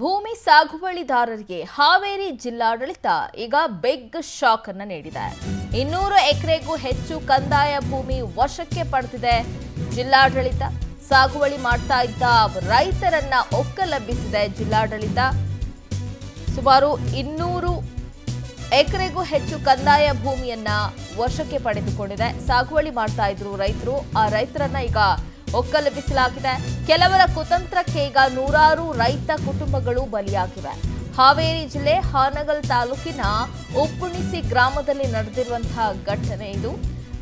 ಭೂಮಿ ಸಾಗುವಳಿದಾರರಿಗೆ ಹಾವೇರಿ ಜಿಲ್ಲಾಡಳಿತ ಈಗ ಬಿಗ್ ಶಾಕ್ ಅನ್ನ ನೀಡಿದೆ. ಇನ್ನೂರು ಎಕರೆಗೂ ಹೆಚ್ಚು ಕಂದಾಯ ಭೂಮಿ ವಶಕ್ಕೆ ಪಡೆದಿದೆ. ಜಿಲ್ಲಾಡಳಿತ ಸಾಗುವಳಿ ಮಾಡ್ತಾ ಇದ್ದ ರೈತರನ್ನ ಒಕ್ಕಲಬ್ಬಿಸಿದೆ ಜಿಲ್ಲಾಡಳಿತ. ಸುಮಾರು ಇನ್ನೂರು ಎಕರೆಗೂ ಹೆಚ್ಚು ಕಂದಾಯ ಭೂಮಿಯನ್ನ ವಶಕ್ಕೆ ಪಡೆದುಕೊಂಡಿದೆ. ಸಾಗುವಳಿ ಮಾಡ್ತಾ ಇದ್ರು ರೈತರು. ಆ ರೈತರನ್ನ ಈಗ ಒಕ್ಕಲೆಬ್ಬಿಸಲಾಗಿದೆ ಕೆಲವರ ಕುತಂತ್ರಕ್ಕೆ ಈಗ ನೂರಾರು ರೈತ ಕುಟುಂಬಗಳು ಬಲಿಯಾಗಿವೆ. ಹಾವೇರಿ ಜಿಲ್ಲೆ ಹಾನಗಲ್ ತಾಲೂಕಿನ ಉಪ್ಪುಣಿಸಿ ಗ್ರಾಮದಲ್ಲಿ ನಡೆದಿರುವಂತಹ ಘಟನೆ ಇದು.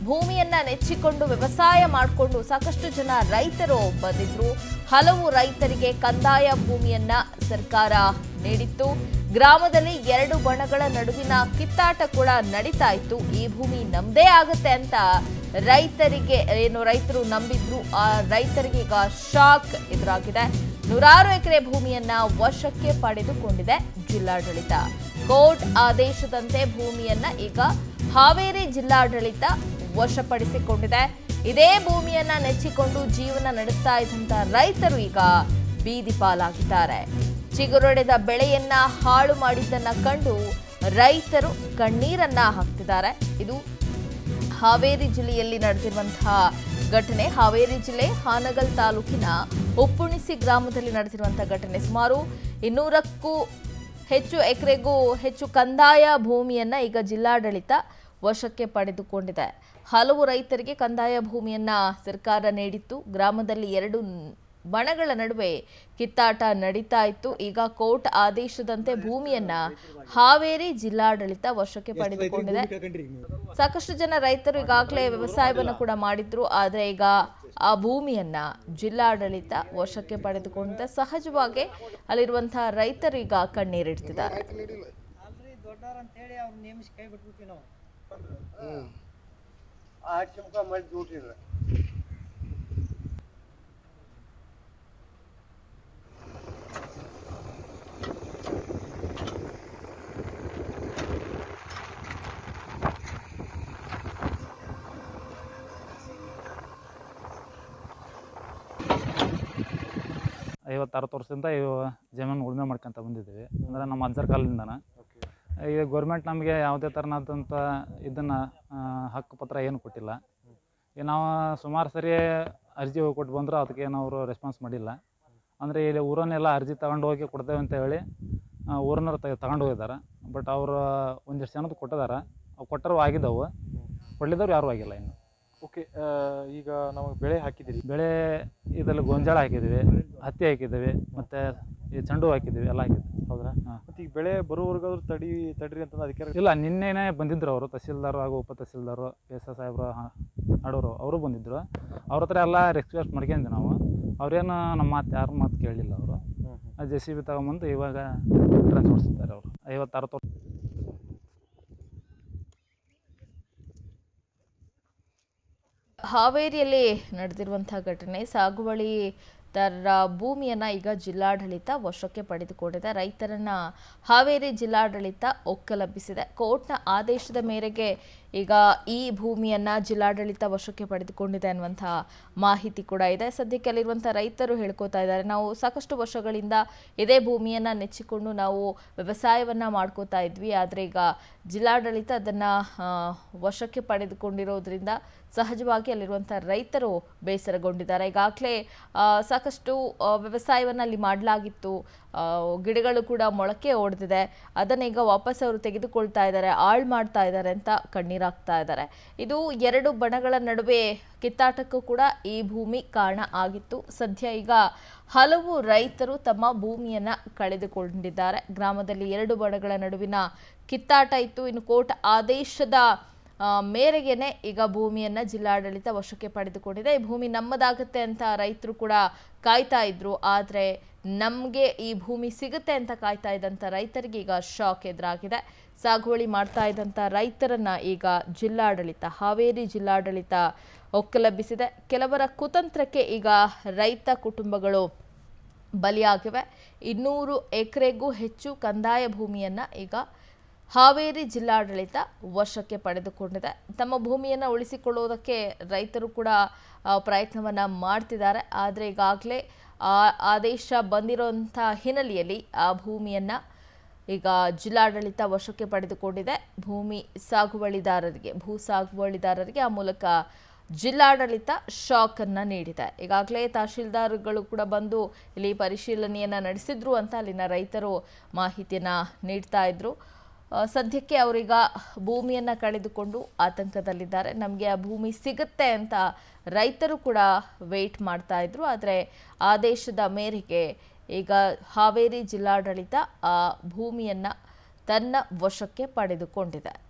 ಭೂಮಿಯನ್ನ ನೆಚ್ಚಿಕೊಂಡು ವ್ಯವಸಾಯ ಮಾಡಿಕೊಂಡು ಸಾಕಷ್ಟು ಜನ ರೈತರು ಬಂದಿದ್ರು. ಹಲವು ರೈತರಿಗೆ ಕಂದಾಯ ಭೂಮಿಯನ್ನ ಸರ್ಕಾರ ನೀಡಿತ್ತು. ಗ್ರಾಮದಲ್ಲಿ ಎರಡು ಬಣಗಳ ನಡುವಿನ ಕಿತ್ತಾಟ ಕೂಡ ನಡೀತಾ ಇತ್ತು. ಈ ಭೂಮಿ ನಮ್ದೇ ಆಗುತ್ತೆ ಅಂತ ರೈತರಿಗೆ, ಏನು ರೈತರು ನಂಬಿದ್ರು, ಆ ರೈತರಿಗೆ ಈಗ ಶಾಕ್ ಎದುರಾಗಿದೆ. ನೂರಾರು ಎಕರೆ ಭೂಮಿಯನ್ನ ವಶಕ್ಕೆ ಪಡೆದುಕೊಂಡಿದೆ ಜಿಲ್ಲಾಡಳಿತ. ಕೋರ್ಟ್ ಆದೇಶದಂತೆ ಭೂಮಿಯನ್ನ ಈಗ ಹಾವೇರಿ ಜಿಲ್ಲಾಡಳಿತ ವಶಪಡಿಸಿಕೊಂಡಿದೆ. ಇದೇ ಭೂಮಿಯನ್ನ ನೆಚ್ಚಿಕೊಂಡು ಜೀವನ ನಡೆಸ್ತಾ ಇದ್ದಂತ ರೈತರು ಈಗ ಬೀದಿ ಪಾಲಾಗಿದ್ದಾರೆ. ಚಿಗುರೊಡೆದ ಬೆಳೆಯನ್ನ ಹಾಳು ಮಾಡಿದ್ದನ್ನ ಕಂಡು ರೈತರು ಕಣ್ಣೀರನ್ನ ಹಾಕ್ತಿದ್ದಾರೆ. ಇದು ಹಾವೇರಿ ಜಿಲ್ಲೆಯಲ್ಲಿ ನಡೆದಿರುವಂತಹ ಘಟನೆ. ಹಾವೇರಿ ಜಿಲ್ಲೆ ಹಾನಗಲ್ ತಾಲೂಕಿನ ಉಪ್ಪುಣಿಸಿ ಗ್ರಾಮದಲ್ಲಿ ನಡೆದಿರುವಂತಹ ಘಟನೆ. ಸುಮಾರು ಇನ್ನೂರಕ್ಕೂ ಹೆಚ್ಚು ಎಕರೆಗೂ ಹೆಚ್ಚು ಕಂದಾಯ ಭೂಮಿಯನ್ನ ಈಗ ಜಿಲ್ಲಾಡಳಿತ ವಶಕ್ಕೆ ಪಡೆದುಕೊಂಡಿದೆ. ಹಲವು ರೈತರಿಗೆ ಕಂದಾಯ ಭೂಮಿಯನ್ನ ಸರ್ಕಾರ ನೀಡಿತ್ತು. ಗ್ರಾಮದಲ್ಲಿ ಎರಡು ಬಣಗಳ ನಡುವೆ ಕಿತ್ತಾಟ ನಡೀತಾ ಇತ್ತು. ಈಗ ಕೋರ್ಟ್ ಆದೇಶದಂತೆ ಭೂಮಿಯನ್ನ ಹಾವೇರಿ ಜಿಲ್ಲಾಡಳಿತ ವಶಕ್ಕೆ ಪಡೆದುಕೊಂಡಿದೆ. ಸಾಕಷ್ಟು ಜನ ರೈತರು ಈಗಾಗಲೇ ವ್ಯವಸಾಯವನ್ನು ಕೂಡ ಮಾಡಿದ್ರು. ಆದ್ರೆ ಈಗ ಆ ಭೂಮಿಯನ್ನ ಜಿಲ್ಲಾಡಳಿತ ವಶಕ್ಕೆ ಪಡೆದುಕೊಂಡಿದೆ. ಸಹಜವಾಗಿ ಅಲ್ಲಿರುವಂತಹ ರೈತರು ಈಗ ಕಣ್ಣೀರಿಡ್ತಿದ್ದಾರೆ. ಐವತ್ತಾರು ವರ್ಷದಿಂದ ಇವು ಜಮೀನು ಉಳುಮೆ ಮಾಡ್ಕೊಂತ ಬಂದಿದ್ದೀವಿ. ಅಂದರೆ ನಮ್ಮ ಅಜ್ಜರ ಕಾಲದಿಂದನ. ಈಗ ಗೌರ್ಮೆಂಟ್ ನಮಗೆ ಯಾವುದೇ ಥರನಾದಂಥ ಇದನ್ನು ಹಕ್ಕು ಪತ್ರ ಏನು ಕೊಟ್ಟಿಲ್ಲ. ಈಗ ನಾವು ಸುಮಾರು ಸರಿ ಅರ್ಜಿ ಹೋಗಿ ಕೊಟ್ಟು ಬಂದರೂ ಅದಕ್ಕೆ ಏನು ಅವರು ರೆಸ್ಪಾನ್ಸ್ ಮಾಡಿಲ್ಲ. ಅಂದರೆ ಇಲ್ಲಿ ಊರನ್ನೆಲ್ಲ ಅರ್ಜಿ ತಗೊಂಡು ಹೋಗಿ ಕೊಡ್ತೇವೆ ಅಂತ ಹೇಳಿ ಊರನ್ನರು ತ ತಗೊಂಡು ಹೋಗಿದ್ದಾರೆ ಬಟ್ ಅವರು ಒಂದಿಷ್ಟು ಜನದ್ದು ಕೊಟ್ಟಿದ್ದಾರೆ ಅವು ಕೊಟ್ಟರು ಆಗಿದ್ದವು. ಕೊಡಲಿದ್ದವ್ರು ಯಾರೂ ಆಗಿಲ್ಲ ಇನ್ನು. ಓಕೆ ಈಗ ನಮಗೆ ಬೆಳೆ ಹಾಕಿದ್ದೀರಿ. ಬೆಳೆ ಇದರಲ್ಲಿ ಗೊಂಜಾಳ ಹಾಕಿದ್ದೀವಿ ಹತ್ತಿ ಹಾಕಿದ್ದೀವಿ ಮತ್ತು ಈ ಚೆಂಡು ಹಾಕಿದ್ದೀವಿ ಎಲ್ಲ ಹಾಕಿದ್ವಿ ಹೌದಾ? ಮತ್ತು ಈಗ ಬೆಳೆ ಬರೋವರೆಗಾದ್ರೂ ತಡಿ ತಡ್ರಿ ಅಂತ ಅದಕ್ಕೆ ಇಲ್ಲ ನಿನ್ನೆನೇ ಬಂದಿದ್ರು ಅವರು ತಹಸೀಲ್ದಾರ್ ಹಾಗೂ ಉಪ ತಹಸೀಲ್ದಾರು ಎಸ್ ಎಸ್ ಸಾಹೇಬ್ರು ಆಡೋರು ಅವರು ಬಂದಿದ್ದರು ಅವ್ರ ಹತ್ರ ಎಲ್ಲ ರಿಕ್ವೆಸ್ಟ್ ಮಾಡ್ಕೊಂಡ್ವಿ ನಾವು. ಅವ್ರೇನು ನಮ್ಮ ಮಾತು ಯಾರ ಮಾತು ಕೇಳಲಿಲ್ಲ ಅವರು. ಜೆ ಸಿ ಬಿ ತಗೊಂಬಂದು ಇವಾಗ ಟ್ರಾನ್ಸ್ಫರ್ಸಿದ್ದಾರೆ ಅವರು. ಐವತ್ತಾರು ಹಾವೇರಿಯಲ್ಲಿ ನಡೆದಿರುವಂತಹ ಘಟನೆ ಸಾಗುವಳಿ ತರ ಭೂಮಿಯನ್ನ ಈಗ ಜಿಲ್ಲಾಡಳಿತ ವಶಕ್ಕೆ ಪಡೆದುಕೊಂಡಿದೆ. ರೈತರನ್ನ ಹಾವೇರಿ ಜಿಲ್ಲಾಡಳಿತ ಒಕ್ಕಲಬ್ಬಿಸಿದೆ. ಕೋರ್ಟ್ನ ಆದೇಶದ ಮೇರೆಗೆ ಈಗ ಈ ಭೂಮಿಯನ್ನ ಜಿಲ್ಲಾಡಳಿತ ವಶಕ್ಕೆ ಪಡೆದುಕೊಂಡಿದೆ ಅನ್ನುವಂತಹ ಮಾಹಿತಿ ಕೂಡ ಇದೆ. ಸದ್ಯಕ್ಕೆ ಅಲ್ಲಿರುವಂತಹ ರೈತರು ಹೇಳ್ಕೊತಾ ಇದ್ದಾರೆ, ನಾವು ಸಾಕಷ್ಟು ವರ್ಷಗಳಿಂದ ಇದೇ ಭೂಮಿಯನ್ನ ನೆಚ್ಚಿಕೊಂಡು ನಾವು ವ್ಯವಸಾಯವನ್ನ ಮಾಡ್ಕೋತಾ ಇದ್ವಿ. ಆದರೆ ಈಗ ಜಿಲ್ಲಾಡಳಿತ ಅದನ್ನ ವಶಕ್ಕೆ ಪಡೆದುಕೊಂಡಿರೋದ್ರಿಂದ ಸಹಜವಾಗಿ ಅಲ್ಲಿರುವಂಥ ರೈತರು ಬೇಸರಗೊಂಡಿದ್ದಾರೆ. ಈಗಾಗಲೇ ಸಾಕಷ್ಟು ವ್ಯವಸಾಯವನ್ನ ಅಲ್ಲಿ ಮಾಡಲಾಗಿತ್ತು. ಗಿಡಗಳು ಕೂಡ ಮೊಳಕೆ ಓಡ್ದಿದೆ ಅದನ್ನ ಈಗ ವಾಪಸ್ ಅವರು ತೆಗೆದುಕೊಳ್ತಾ ಇದ್ದಾರೆ ಆಳ್ ಮಾಡ್ತಾ ಇದ್ದಾರೆ ಅಂತ ಕಣ್ಣೀರಾಗ್ತಾ ಇದ್ದಾರೆ. ಇದು ಎರಡು ಬಣಗಳ ನಡುವೆ ಕಿತ್ತಾಟಕ್ಕೂ ಕೂಡ ಈ ಭೂಮಿ ಕಾರಣ ಆಗಿತ್ತು. ಸದ್ಯ ಈಗ ಹಲವು ರೈತರು ತಮ್ಮ ಭೂಮಿಯನ್ನ ಕಳೆದುಕೊಂಡಿದ್ದಾರೆ. ಗ್ರಾಮದಲ್ಲಿ ಎರಡು ಬಣಗಳ ನಡುವಿನ ಕಿತ್ತಾಟ ಇತ್ತು. ಇನ್ನು ಕೋರ್ಟ್ ಆದೇಶದ ಮೇರೆಗೆನೆ ಈಗ ಭೂಮಿಯನ್ನು ಜಿಲ್ಲಾಡಳಿತ ವಶಕ್ಕೆ ಪಡೆದುಕೊಂಡಿದೆ. ಈ ಭೂಮಿ ನಮ್ಮದಾಗುತ್ತೆ ಅಂತ ರೈತರು ಕೂಡ ಕಾಯ್ತಾ ಇದ್ರು. ಆದರೆ ನಮಗೆ ಈ ಭೂಮಿ ಸಿಗುತ್ತೆ ಅಂತ ಕಾಯ್ತಾ ಇದ್ದಂತ ರೈತರಿಗೆ ಈಗ ಶಾಕ್ ಎದುರಾಗಿದೆ. ಸಾಗುವಳಿ ಮಾಡ್ತಾ ಇದ್ದಂತ ರೈತರನ್ನ ಈಗ ಜಿಲ್ಲಾಡಳಿತ, ಹಾವೇರಿ ಜಿಲ್ಲಾಡಳಿತ ಒಕ್ಕಲಬ್ಬಿಸಿದೆ. ಕೆಲವರ ಕುತಂತ್ರಕ್ಕೆ ಈಗ ರೈತ ಕುಟುಂಬಗಳು ಬಲಿಯಾಗಿವೆ. ಇನ್ನೂರು ಎಕರೆಗೂ ಹೆಚ್ಚು ಕಂದಾಯ ಭೂಮಿಯನ್ನು ಈಗ ಹಾವೇರಿ ಜಿಲ್ಲಾಡಳಿತ ವಶಕ್ಕೆ ಪಡೆದುಕೊಂಡಿದೆ. ತಮ್ಮ ಭೂಮಿಯನ್ನು ಉಳಿಸಿಕೊಳ್ಳುವುದಕ್ಕೆ ರೈತರು ಕೂಡ ಪ್ರಯತ್ನವನ್ನು ಮಾಡ್ತಿದ್ದಾರೆ. ಆದರೆ ಈಗಾಗಲೇ, ಆ, ಆದೇಶ ಬಂದಿರೋಂಥ ಹಿನ್ನೆಲೆಯಲ್ಲಿ ಆ ಭೂಮಿಯನ್ನು ಈಗ ಜಿಲ್ಲಾಡಳಿತ ವಶಕ್ಕೆ ಪಡೆದುಕೊಂಡಿದೆ. ಭೂಮಿ ಸಾಗುವಳಿದಾರರಿಗೆ, ಭೂ ಸಾಗುವಳಿದಾರರಿಗೆ ಆ ಮೂಲಕ ಜಿಲ್ಲಾಡಳಿತ ಶಾಕ್ ಅನ್ನ ನೀಡಿದೆ. ಈಗಾಗಲೇ ತಹಶೀಲ್ದಾರ್ಗಳು ಕೂಡ ಬಂದು ಇಲ್ಲಿ ಪರಿಶೀಲನೆಯನ್ನ ನಡೆಸಿದ್ರು ಅಂತ ಅಲ್ಲಿನ ರೈತರು ಮಾಹಿತಿಯನ್ನು ನೀಡ್ತಾ ಇದ್ರು. ಸದ್ಯಕ್ಕೆ ಅವರೀಗ ಭೂಮಿಯನ್ನು ಕಳೆದುಕೊಂಡು ಆತಂಕದಲ್ಲಿದ್ದಾರೆ. ನಮಗೆ ಆ ಭೂಮಿ ಸಿಗುತ್ತೆ ಅಂತ ರೈತರು ಕೂಡ ವೆಯ್ಟ್ ಮಾಡ್ತಾ ಇದ್ರು. ಆದರೆ ಆದೇಶದ ಮೇರೆಗೆ ಈಗ ಹಾವೇರಿ ಜಿಲ್ಲಾಡಳಿತ ಆ ಭೂಮಿಯನ್ನು ತನ್ನ ವಶಕ್ಕೆ ಪಡೆದುಕೊಂಡಿದೆ.